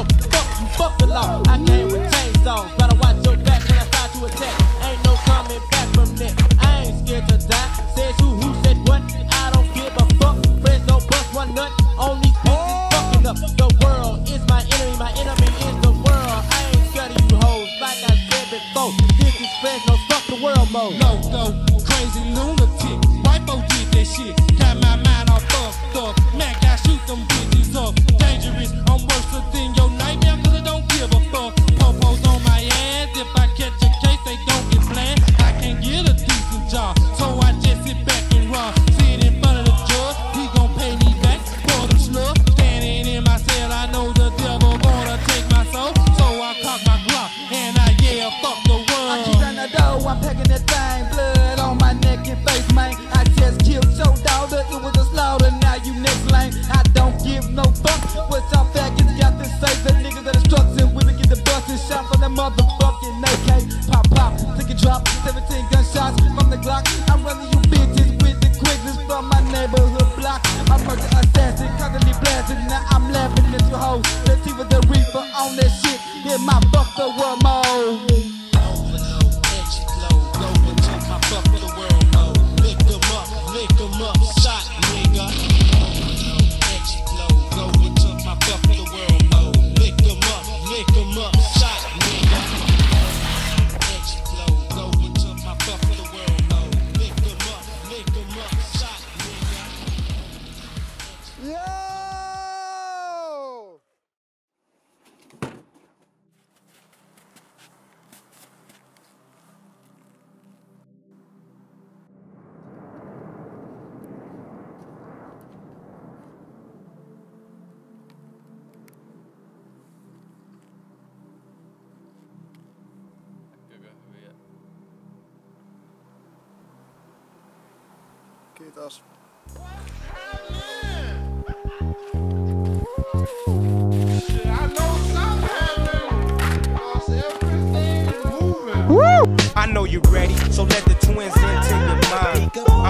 Is. Fuck you, fuck the law. I came with chainsaws. Gotta watch your back when I start to attack. Ain't no coming back from that. I ain't scared to die. Says who, who said what? I don't give a fuck. Fresno bust one nut. On these bitches fucking up. The world is my enemy. My enemy is the world. I ain't scared of you hoes. Like I said before. This is Fresno. Fuck the world mode. Loco, crazy lunatic. And I yell, fuck the world. I keep down the door, I'm packing that thing. Blood on my neck and face, man. I just killed your daughter, it was a slaughter. Now you next lane. I don't give no fuck. What's up, faggots? Kiitos. I know you're ready, so let the twins into your mind.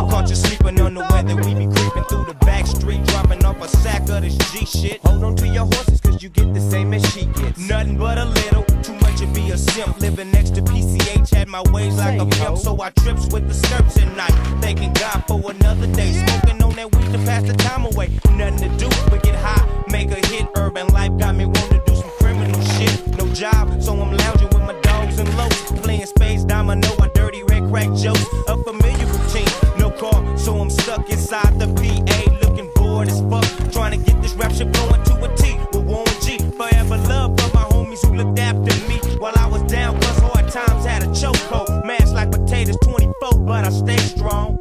I caught you sleeping on the weather, we be creeping through the back street, dropping off a sack of this G shit. Hold on to your horses, cause you get the same as she gets. Nothing but a little, too much to be a simp. Living next to PCH, had my ways like a pimp, so I trips with the skirts at night. Thanking God for another day, smoking on that weed to pass the time away. Nothing to do but get high, make a hit. Urban life got me wanting to do some criminal shit. No job, so I'm lounging with my dogs and lows. Playing spades, domino, a dirty red crack jokes. Stuck inside the PA. Looking bored as fuck, trying to get this rap shit blowing to a T. With Warren G, forever love for my homies who looked after me. While I was down, cause hard times had a chokehold. Mashed like potatoes 24, but I stay strong.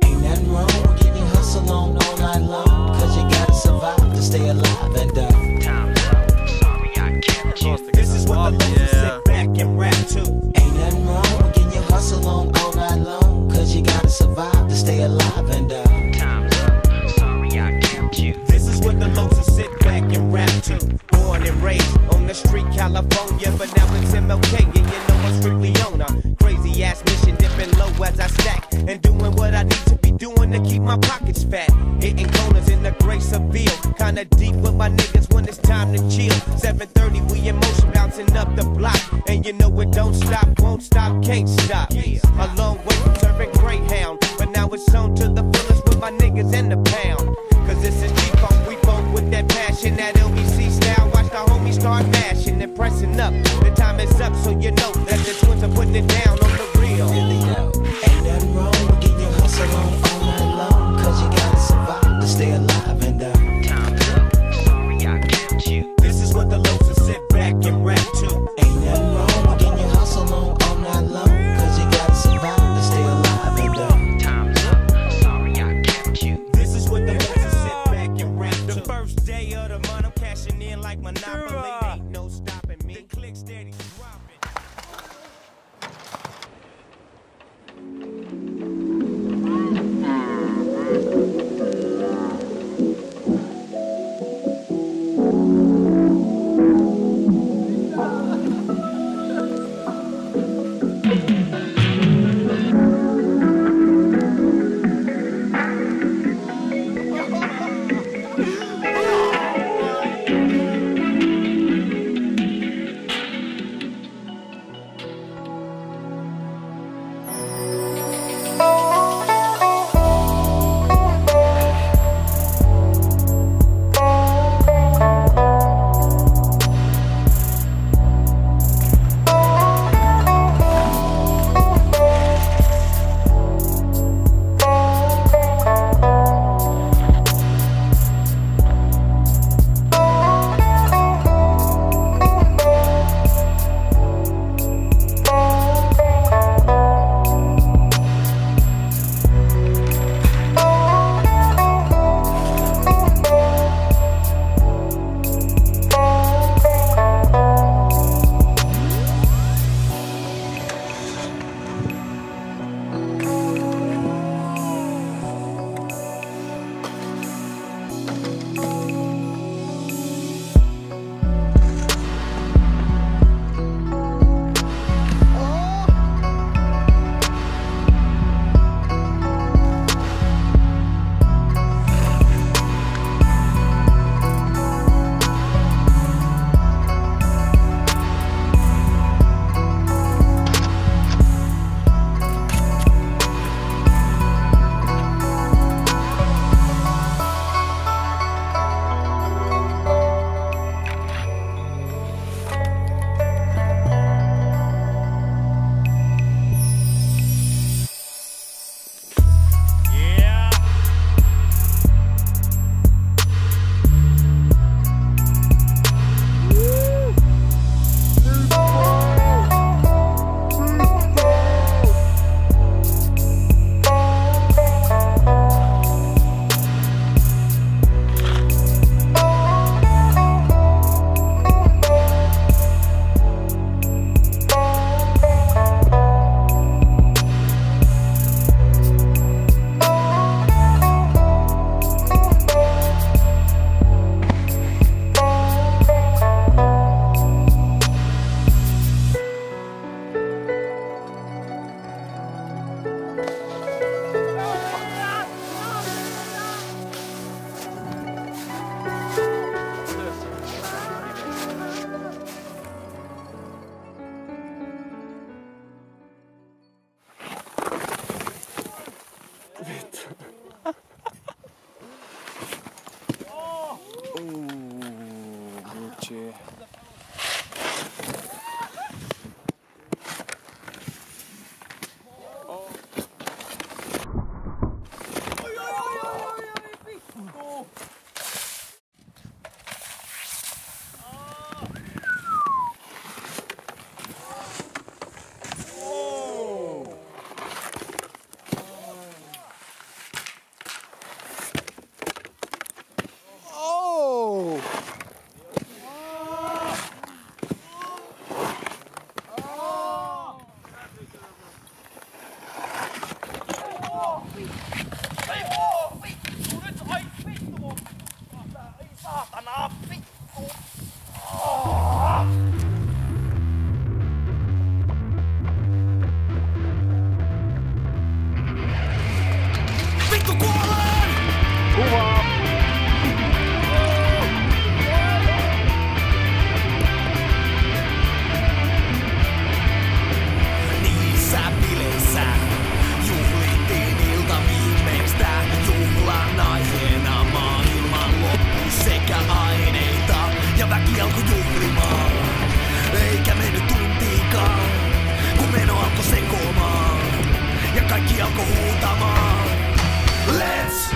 Let's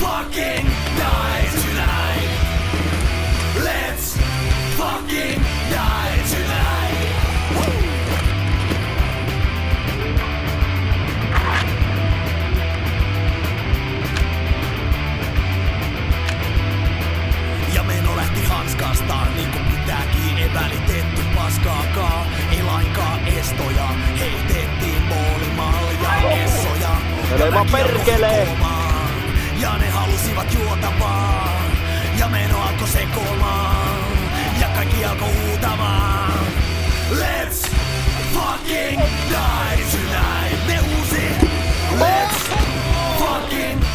fucking vaan perkelee! Ja ne halusivat juota vaan. Ja meno alkoi sekoamaan. Ja kaikki alkoi huutamaan. Let's fucking die tonight. Ne huusi. Let's fucking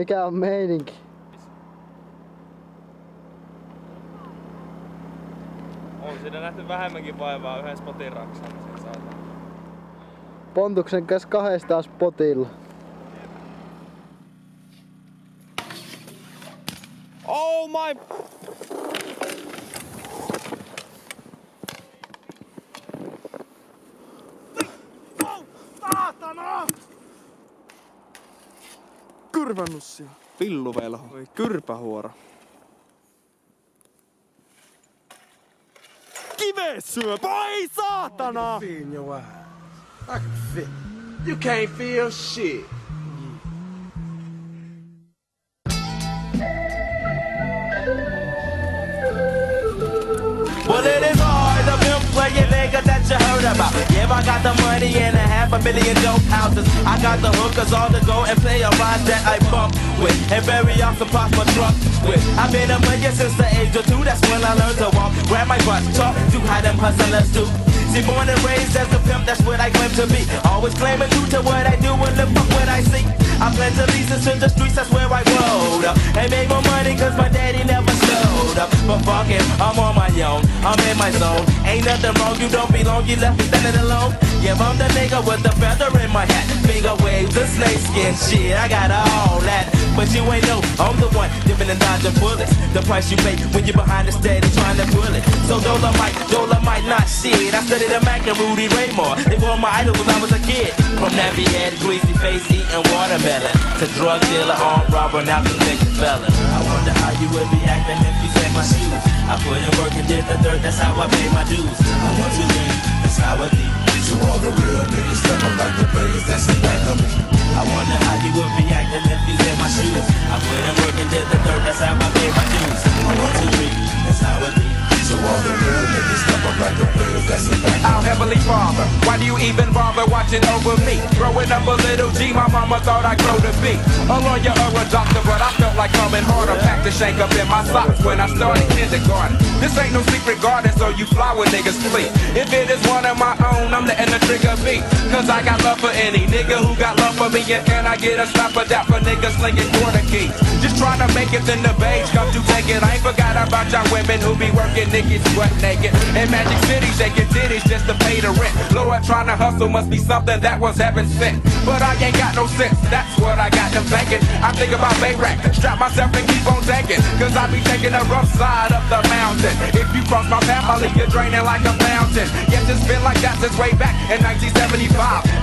mikä on meininki? On siinä nähty vähemmänkin vaivaa yhden spotin raksaamiseen. Pontuksen kanssa kahdestaan spotilla. Oh my... Hornussi. Pilluvelho. Oi kyrpähuora. Kive syö! Voi saatana! You can't feel shit. You heard about. Yeah, I got the money and a half a million dope houses. I got the hookers all to go and play a ride that I bump with. And very often pop my truck with. I've been a player since the age of two, that's when I learned to walk. Grab my butt, talk to how them hustlers do. See, born and raised as a pimp, that's what I claim to be. Always claiming true to what I do and the fuck what I see. I plan to lease to the streets, that's where I rode up. And made more money cause my daddy never showed up. But fuck it, I'm on my own, I'm in my zone. Ain't nothing wrong, you don't belong, you left me standing alone. Yeah, I'm the nigga with the feather in my hat. Finger waves, the snake skin shit, I got all that. But you ain't know, I'm the one dipping and dodging bullets. The price you pay when you're behind the steady trying to pull it. So Dolomite, Dolomite, not shit. I studied the Mac and Rudy Ray Moore. They were my idols when I was a kid. From head, greasy face, eating watermelon. To drug dealer, armed robber, now convicted felon. I wonder how you would be acting if you set my shoes. I put in work and did the dirt, that's how I pay my dues. I want to drink, that's how I do. To all the real niggas, step like the players, that's the back of me. I wonder how you would be acting shoes. I put in work and did the dirt, that's how I pay my dues. Want to drink, that's how I do. To all the real niggas, step up like the players, that's back Our Heavenly Father, why do you even bother watching over me? Growing up a little G, my mama thought I'd grow to be a lawyer or a doctor, but I felt like coming harder. Packed the shank up in my socks when I started kindergarten. This ain't no secret garden, so you flower niggas please. If it is one of my own, I'm letting the trigger be. Cause I got love for any nigga who got love for me. And can I get a stop for that for niggas slinging quarter keys? Just trying to make it in the beige, come to take it. I ain't forgot about y'all women who be working niggas sweat naked. In Magic City, shaking titties just to pay the rent. Lord, trying to hustle must be something that was heaven sent. But I ain't got no sense, that's what I got them thinking. I think about Bayrack, strap myself and keep on taking. Cause I be taking a rough side up the mountain. If you cross my path, I'll leave you draining like a fountain. Yeah, it's been like that since way back in 1975.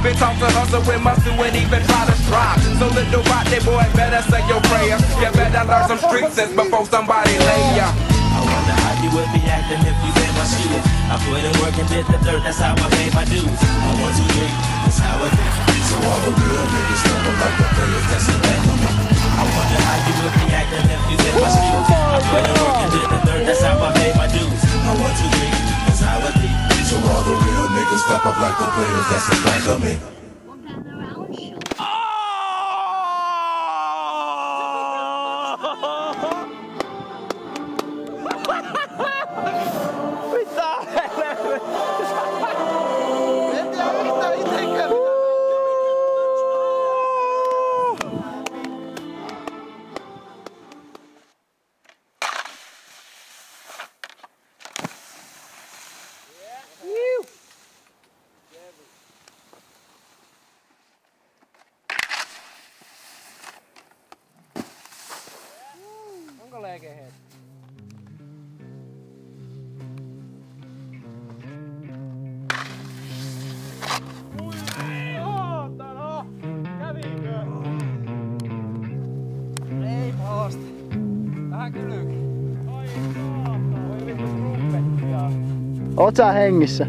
Been taught to hustle with muscle and even try to strive. So little body boy, better say your prayers. You better learn some street sense before somebody lay ya. I wonder how you would be acting if you in my shoes. I put in work and the dirt, that's how I pay my dues. I want to drink, that's how I do. So all the real niggas up like the players, that's the back of me. Wonder how you would be acting if you in my shoes. I put in work and did the dirt, that's how I pay my dues. I want to drink, that's how I do. So all the real niggas step up like the players, that's the back of me. Oot sä hengissä?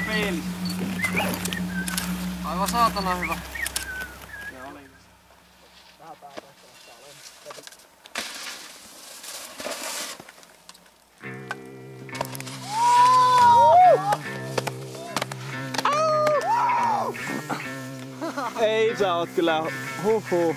Mikä fiilis? Aivan saatana hyvä. Ei sä oot kyllä huhhuh.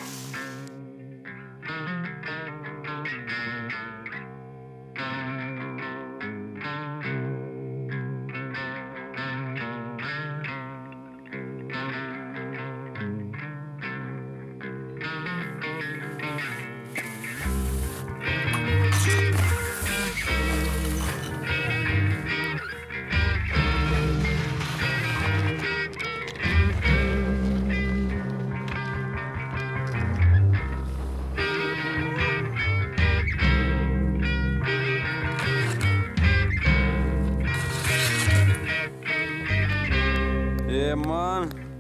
Come man.